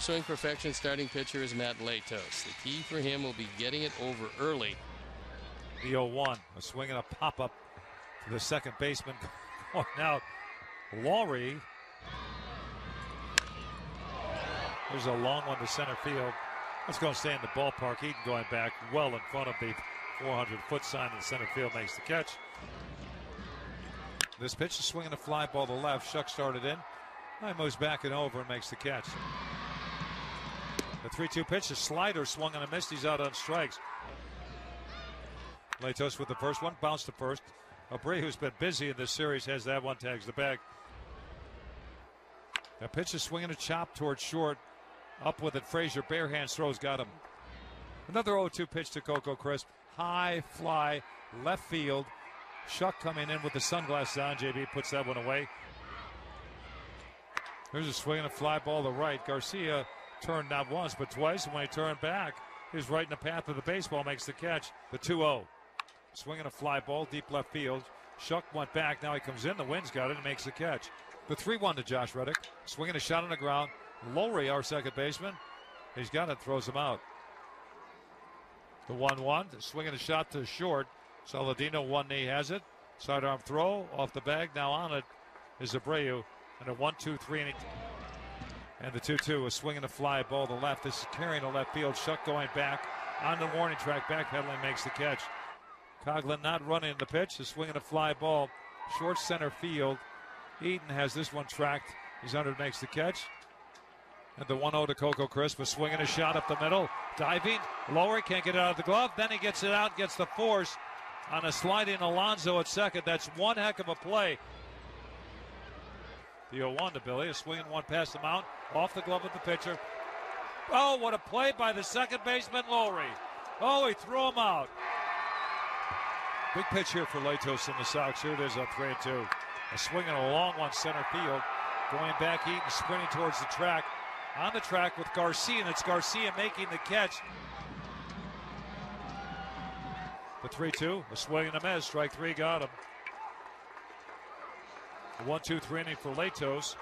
for swing perfection starting pitcher is Mat Latos. The key for him will be getting it over early. The 0 1. A swing and a pop up to the second baseman. Going out. Lowrie. There's a long one to center field. That's going to stay in the ballpark. Eaton going back well in front of the 400 foot sign in the center field makes the catch. This pitch is swinging a fly ball to left. Shuck started in. Moves back and over and makes the catch. The 3 2 pitch, a slider swung and a missed. He's out on strikes. Latos with the first one, bounced to first. Abreu, who's been busy in this series, has that one, tags the bag. The pitch is swinging a chop towards short. Up with it, Frazier, bare hands throws, got him. Another 0 2 pitch to Coco Crisp. High fly, left field. Shuck coming in with the sunglasses on. JB puts that one away. There's a swing and a fly ball to right. Garcia turned not once but twice, and when he turned back, he was right in the path of the baseball, makes the catch. The 2 0. Swinging a fly ball, deep left field. Shuck went back. Now he comes in. The wind's got it and makes the catch. The 3 1 to Josh Reddick. Swinging a shot on the ground. Lawrie, our second baseman, he's got it, throws him out. The 1 1. Swinging a shot to short. Saladino, one knee has it. Sidearm throw off the bag. Now on it is Abreu. And a 1 2 3. And, he, and the 2 2 is swinging a fly ball to left. This is carrying to left field. Shuck going back on the warning track. Backpedaling makes the catch. Coghlan not running the pitch. Is swinging a fly ball. Short center field. Eaton has this one tracked. He's under, makes the catch. And the 1 0 to Coco Crisp is swinging a shot up the middle. Diving. Lawrie, can't get it out of the glove. Then he gets it out, gets the force on a sliding Alonso at second. That's one heck of a play. The 0 1 to Billy. A swinging one past the mound. Off the glove of the pitcher. Oh, what a play by the second baseman, Lawrie. Oh, he threw him out. Big pitch here for Latos in the Sox. Here it is on 3 and 2. A swinging a long one center field. Going back, Eaton sprinting towards the track. On the track with Garcia, and it's Garcia making the catch. The 3 2, a swing and a miss. Strike three got him. 1 2 3 inning for Latos.